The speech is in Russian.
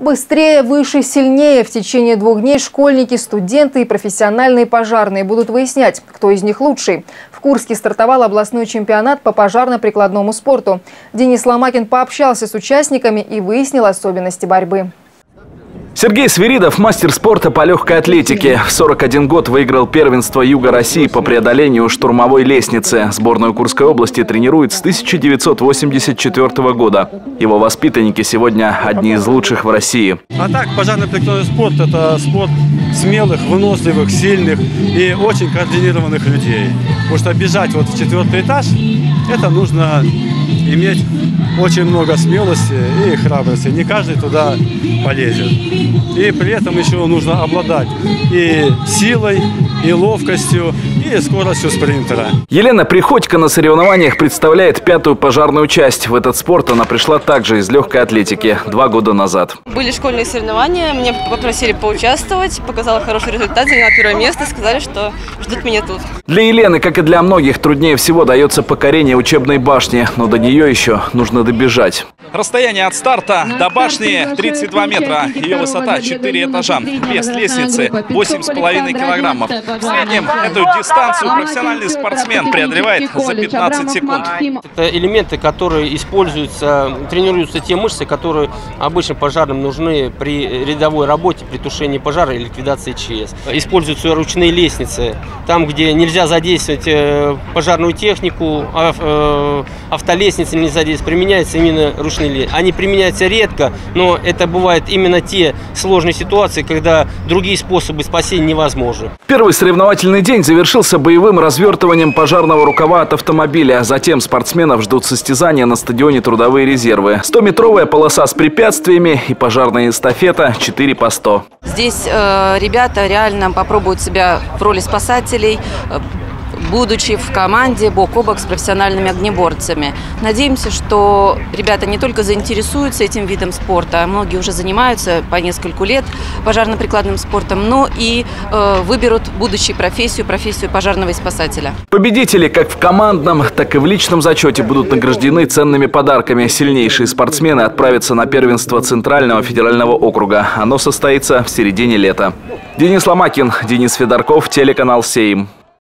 Быстрее, выше, сильнее. В течение двух дней школьники, студенты и профессиональные пожарные будут выяснять, кто из них лучший. В Курске стартовал областной чемпионат по пожарно-прикладному спорту. Денис Ломакин пообщался с участниками и выяснил особенности борьбы. Сергей Свиридов – мастер спорта по легкой атлетике. В 41 год выиграл первенство Юга России по преодолению штурмовой лестницы. Сборную Курской области тренирует с 1984 года. Его воспитанники сегодня одни из лучших в России. А так, пожарно-прикладной спорт – это спорт смелых, выносливых, сильных и очень координированных людей. Потому что бежать вот в четвертый этаж – это нужно иметь очень много смелости и храбрости. Не каждый туда полезет. И при этом еще нужно обладать и силой, и ловкостью, и скоростью спринтера. Елена Приходько на соревнованиях представляет пятую пожарную часть. В этот спорт она пришла также из легкой атлетики два года назад. Были школьные соревнования, меня попросили поучаствовать, показала хороший результат, заняла первое место, сказали, что ждут меня тут. Для Елены, как и для многих, труднее всего дается покорение учебной башни, но до нее еще нужно добежать. Расстояние от старта до башни 32 метра. Ее высота 4 этажа. Вес лестницы 8,5 килограммов. В среднем эту дистанцию профессиональный спортсмен преодолевает за 15 секунд. Это элементы, которые используются, тренируются те мышцы, которые обычно пожарным нужны при рядовой работе, при тушении пожара и ликвидации ЧС. Используются ручные лестницы, там, где нельзя задействовать э, пожарную технику, э, автолестницы нельзя задействовать, применяется именно ручные обычные они применяются редко, но это бывают именно те сложные ситуации, когда другие способы спасения невозможны. Первый соревновательный день завершился боевым развертыванием пожарного рукава от автомобиля. Затем спортсменов ждут состязания на стадионе «Трудовые резервы». 100-метровая полоса с препятствиями и пожарная эстафета 4 по 100. Здесь э, ребята реально попробуют себя в роли спасателей, будучи в команде бок о бок с профессиональными огнеборцами. Надеемся, что ребята не только заинтересуются этим видом спорта, а многие уже занимаются по нескольку лет пожарно-прикладным спортом, но и э, выберут будущую профессию, профессию пожарного и спасателя. Победители как в командном, так и в личном зачете будут награждены ценными подарками. Сильнейшие спортсмены отправятся на первенство Центрального федерального округа. Оно состоится в середине лета. Денис Ломакин, Денис Федорков, телеканал «Сейм».